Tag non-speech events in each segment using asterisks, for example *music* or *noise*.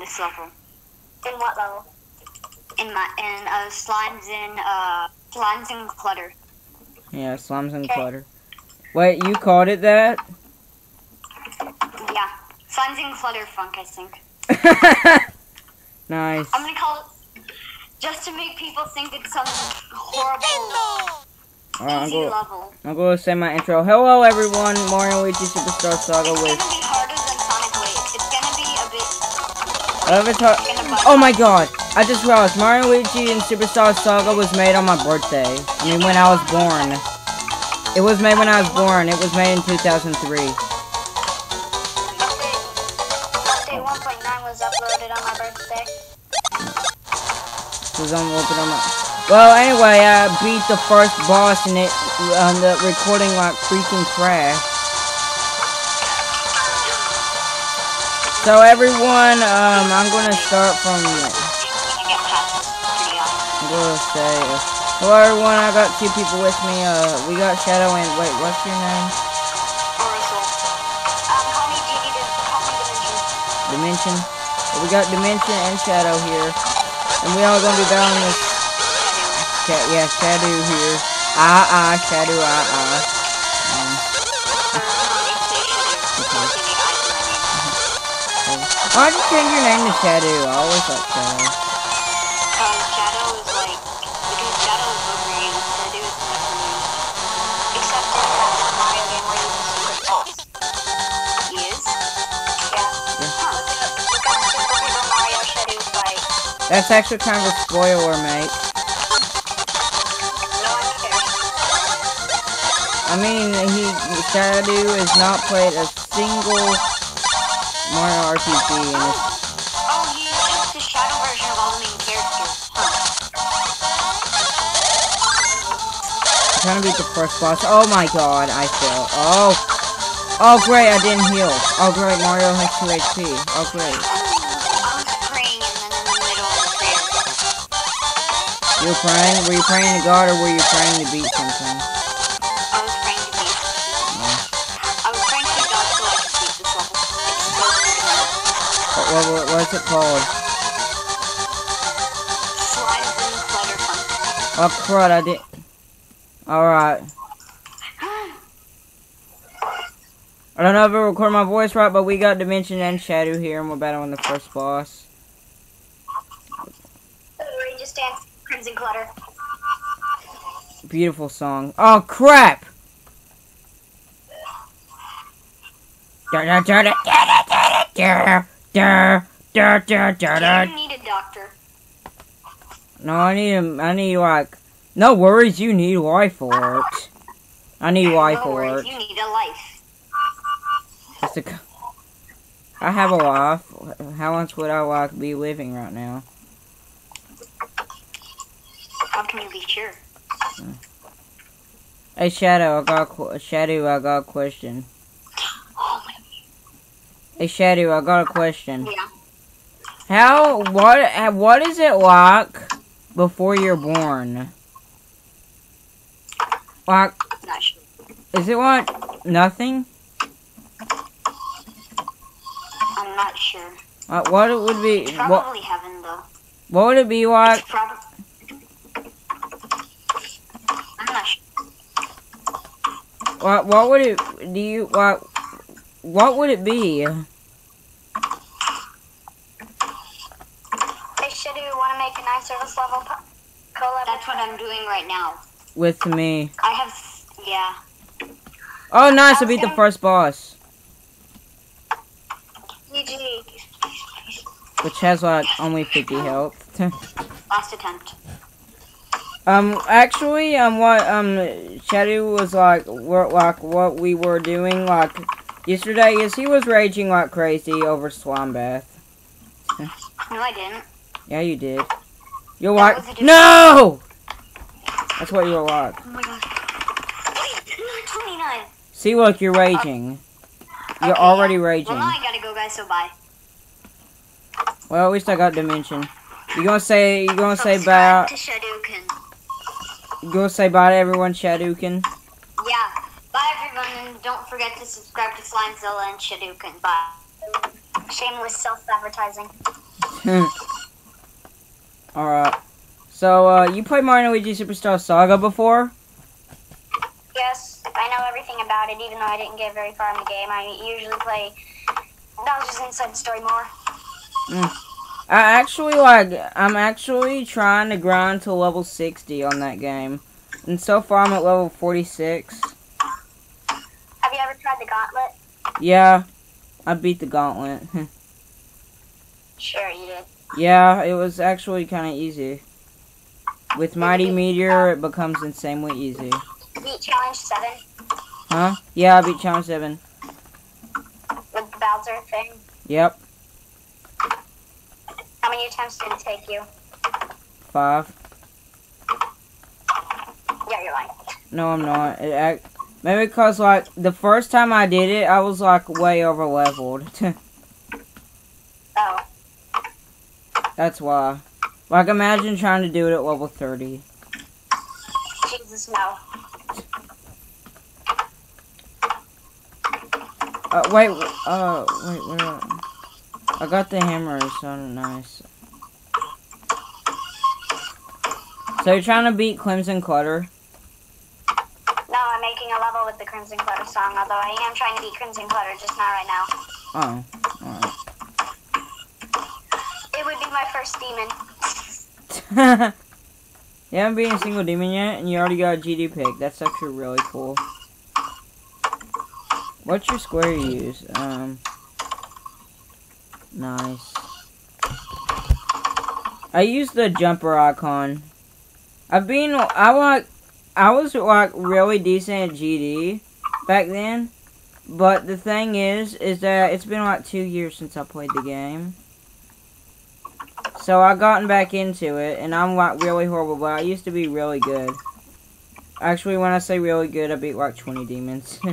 this level. In what level? In my in uh slimes in uh slimes and clutter. Yeah, slums and Okay. clutter. Wait, you called it that? Yeah. Slimes and clutter funk, I think. *laughs* nice. I'm gonna call it just to make people think it's some horrible Alright, I'm easy going. level. I'm going to say my intro. Hello, everyone. Mario Luigi Superstar Saga with. Avatar. Oh my god! I just realized Mario Luigi and Superstar Saga was made on my birthday. I mean, when I was born. It was made when I was born. It was made in 2003. Update, update 1.9 was uploaded on my birthday. Cause I'm open on my. Well, anyway, I beat the first boss and it um, the recording like freaking crashed. So everyone, um, I'm gonna start from. I'm gonna say, hello everyone. I got two people with me. Uh, we got Shadow and wait, what's your name? Dimension. We got Dimension and Shadow here, and we all gonna be battling this. Yeah, Shadow here. Ah ah, Shadow ah ah. Why'd you change your name to Shadow? I always thought Shadow. Because Shadow is like, because Shadow is Wolverine, Shadow is Superman. Except in that Mario game where you secret sauce. He is? Yeah. Yeah. Look at, look at Super Mario Shadow fight. That's actually kind of a spoiler, mate. No one cares. I mean, he Shadow has not played a single Mario RPG, and it's Oh, he's just the Shadow version of all the main characters. Huh. trying to beat the first boss. Oh my god, I failed. Oh, oh great, I didn't heal. Oh great, Mario has two HP. Oh great. I was praying and then in the middle of the prayer. You were praying? Were you praying to God or were you praying to beat something? What, what, what, what's it called? Oh crud, I did. Alright. I don't know if I record my voice right, but we got Dimension and Shadow here, and we're battling the first boss. Outrageous dance, Crimson Clutter. Beautiful song. Oh crap! Da da da da da da da da da da da da. You need a doctor. No, I need a, I need like. No worries, you need life for it. I need life no for worries, it. you need a life. A I have a life. How much would I like be living right now? How can you be sure? Hmm. Hey Shadow, I got a Shadow. I got a question. Hey Shadow, I got a question. yeah. How what what is it like before you're born? Like, Not sure. is it like nothing? I'm not sure. Like, what it would be? It's What probably heaven though. what would it be like? I'm not sure. What what would it? Do you what? What would it be? Hey, Shadow, you want to make a nice service level po- collab? That's what I'm doing right now. With me? I have. Yeah. Oh, nice! I beat the first boss, GG. which has like only 50 health. *laughs* Last attempt. Um, actually, um, what um Shadow was like, what like what we were doing like yesterday is he was raging like crazy over Swan Bath. No, I didn't. Yeah, you did. You're That like, was a different- no. That's what you were like. Oh my god. Wait, 29. See, look, you're raging. Oh, you're Okay, already yeah. raging. Well, now I gotta go, guys, so bye. Well, at least I got dimension. You gonna say you gonna say Subscribe bye? to. You gonna say bye to everyone, Shadowkin? Yeah. Bye, everyone, and don't forget to subscribe to Slimezilla and Shadowkin. Bye. Shameless self-advertising. Alright. So, uh, you played Mario Luigi Superstar Saga before? Yes, I know everything about it, even though I didn't get very far in the game. I usually play Bowser's Inside Story more. I actually, like, I'm actually trying to grind to level 60 on that game. And so far, I'm at level 46. Have you ever tried the Gauntlet? Yeah, I beat the gauntlet. *laughs* Sure, you did. yeah, it was actually kind of easy. With Mighty Meteor, it becomes insanely easy. Beat Challenge 7 Huh? Yeah, I beat Challenge 7. with the Bowser thing. Yep, How many attempts did it take you? 5. Yeah, you're lying. No, I'm not. It act- Maybe because, like, the first time I did it, I was, like, way over leveled. *laughs* Oh, That's why. Like, imagine trying to do it at level 30. Jesus, no. Uh, wait, uh, wait, where? I got the hammer, sounded nice. So you're trying to beat Crimson Clutter? No, I'm making a level with the Crimson Clutter song, although I am trying to beat Crimson Clutter, just not right now. Oh, alright. It would be my first demon. *laughs* you haven't beaten a single demon yet, and you already got a GD pick. That's actually really cool. What's your square you use? Um, nice. I use the jumper icon. I've been, I like, I was like really decent at GD back then, but the thing is, is that it's been like two years since I played the game. So I've gotten back into it, and I'm like really horrible, but I used to be really good. Actually, when I say really good, I beat like 20 demons. *laughs*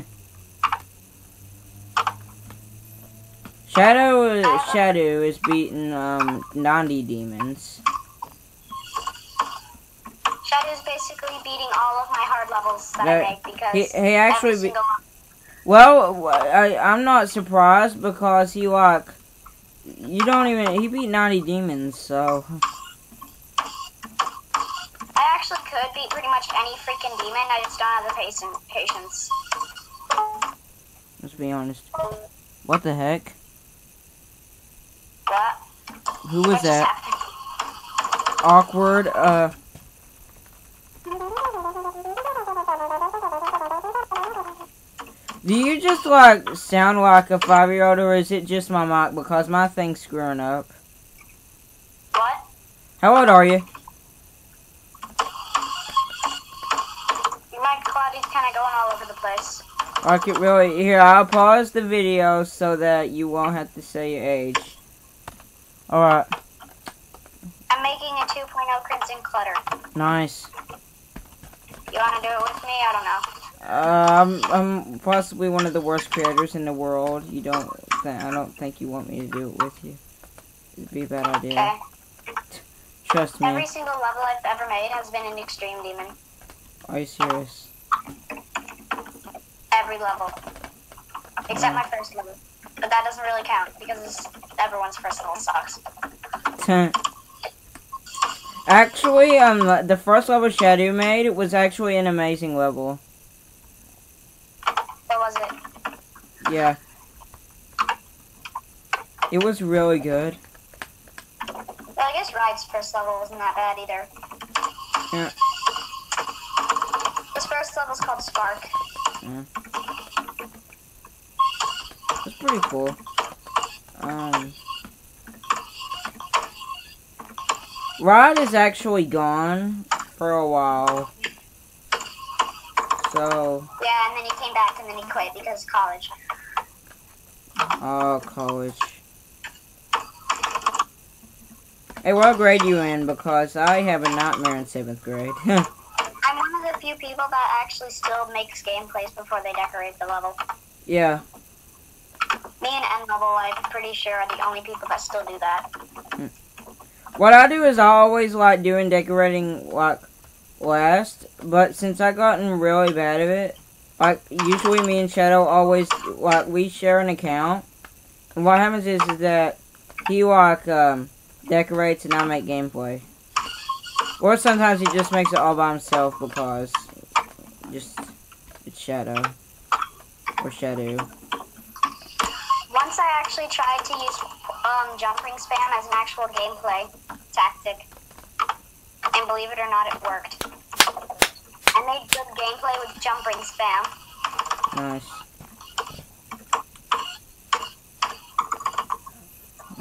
Shadow Shadow is beating um 90 demons. Basically beating all of my hard levels that That- I make because he- he actually be- Well, I I'm not surprised because he like you don't even he beat 90 demons, so I actually could beat pretty much any freaking demon. I just don't have the patience. Patience. let's be honest. What the heck? What? Who was that? happened? Awkward. Uh. Do you just like sound like a five year old or is it just my mic because my thing's screwing up? What? How old are you? Your mic quality's kind of going all over the place. Like it really here, I'll pause the video so that you won't have to say your age. Alright, I'm making a 2.0 Crimson Clutter. nice. You want to do it with me? I don't know. Um, I'm possibly one of the worst creators in the world. You don't I don't think you want me to do it with you. It'd be a bad idea. Okay. Trust me. Every single level I've ever made has been an extreme demon. Are you serious? Every level. Except my first level. But that doesn't really count because it's, everyone's first level sucks. actually, um, the first level Shadow made was actually an amazing level. What was it? Yeah. It was really good. Well, I guess Ride's first level wasn't that bad either. Yeah. This first level's called Spark. It's pretty cool. Um, Rod is actually gone for a while. So, Yeah, and then he came back and then he quit because of college. Oh, college. Hey, what grade you in? Because I have a nightmare in seventh grade. I'm one of the few people that actually still makes gameplays before they decorate the level. yeah. Me and N level, I'm pretty sure, are the only people that still do that. Hmm. What I do is I always like doing decorating like last, but since I've gotten really bad at it, like usually me and Shadow always like we share an account, and what happens is, is that he like um decorate to not make gameplay. Or sometimes he just makes it all by himself because just it's Shadow. Or Shadow. Once I actually tried to use um, jumping spam as an actual gameplay tactic. And believe it or not, it worked. Made good gameplay with jumping spam. Nice.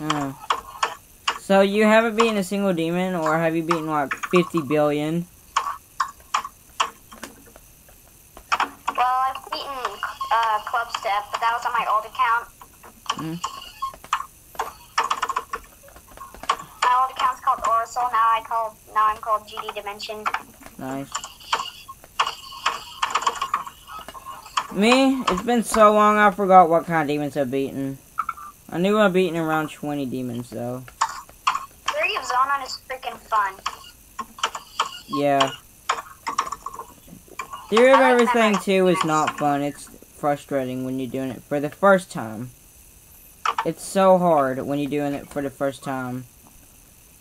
Oh. So you haven't beaten a single demon, or have you beaten like 50 billion? Well, I've beaten uh, Club Step, but that was on my old account. Mm. My old account's called Oracle. Now I call now I'm called GD Dimension. Nice. Me, it's been so long I forgot what kind of demons I've beaten. I knew I've beaten around 20 demons though. Theory of Zonon is freaking fun. Yeah. Theory of everything memory. too is not fun. It's frustrating when you're doing it for the first time. It's so hard when you're doing it for the first time.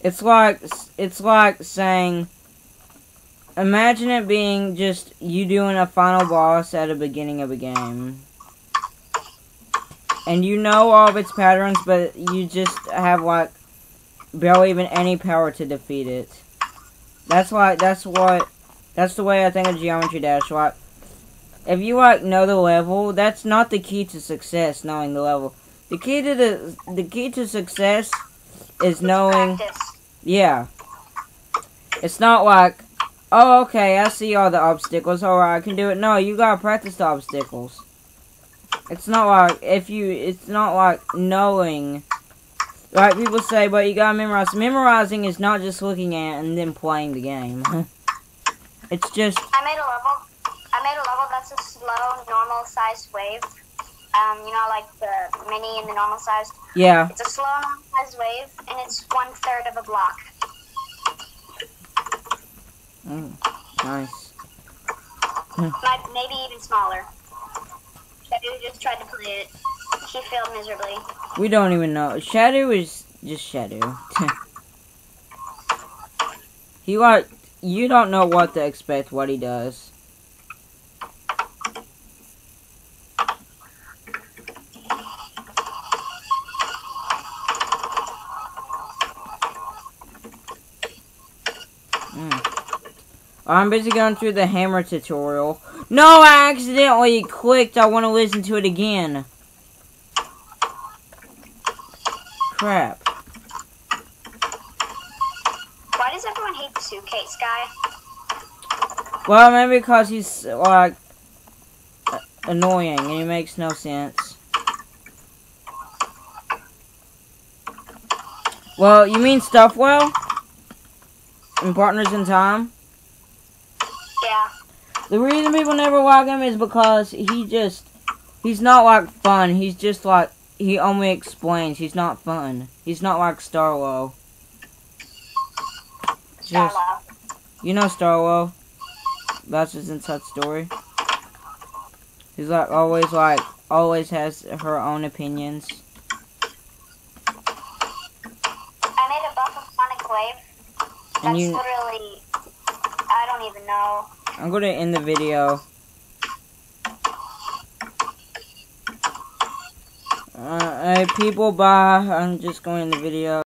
It's like it's like saying imagine it being just you doing a final boss at the beginning of a game. And you know all of its patterns, but you just have like barely even any power to defeat it. That's why. That's what. That's the way I think of Geometry Dash. Like, if you like know the level, that's not the key to success. Knowing the level, the key to the the key to success is knowing. Yeah. It's not like, oh, okay, I see all the obstacles. Alright, I can do it. No, you gotta practice the obstacles. It's not like if you. It's not like knowing. Like people say, but you gotta memorize. Memorizing is not just looking at and then playing the game. *laughs* it's just I made a level. I made a level that's a slow, normal sized wave. Um, you know, like the mini and the normal sized. yeah. It's a slow, normal sized wave, and it's one third of a block. Mm, nice. Might, maybe even smaller. Shadow just tried to play it. He failed miserably. We don't even know. Shadow is just Shadow. *laughs* he like you don't know what to expect. What he does. I'm busy going through the hammer tutorial. No, I accidentally clicked. I want to listen to it again. Crap. Why does everyone hate the suitcase guy? Well, maybe because he's like annoying and he makes no sense. Well, you mean Stuffwell? And Partners in Time? The reason people never like him is because he just he's not like fun. He's just like he only explains. He's not fun. He's not like Starlow. Just you know Starlow. That's his inside story. He's like always like always has her own opinions. I made a buff of Sonic Wave. That's you literally. I don't even know. I'm gonna end the video. Uh, people, bye. I'm just going in the video.